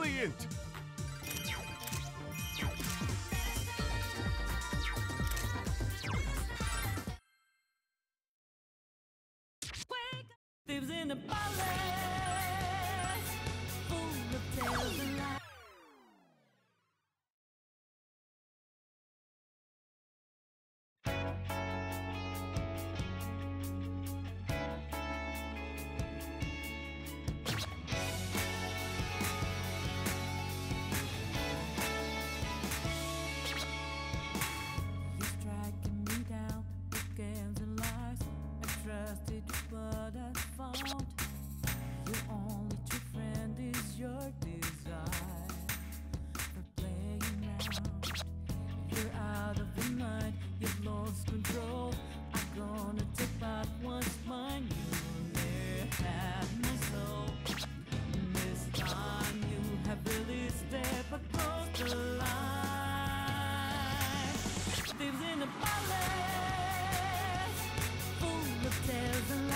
brilliant. Lives in a palace Found your only true friend is your desire for playing around. You're out of your mind, you've lost control. I'm gonna take back what's mine. You never had my soul. This time you have really stepped across the line. Lives in a palace full of and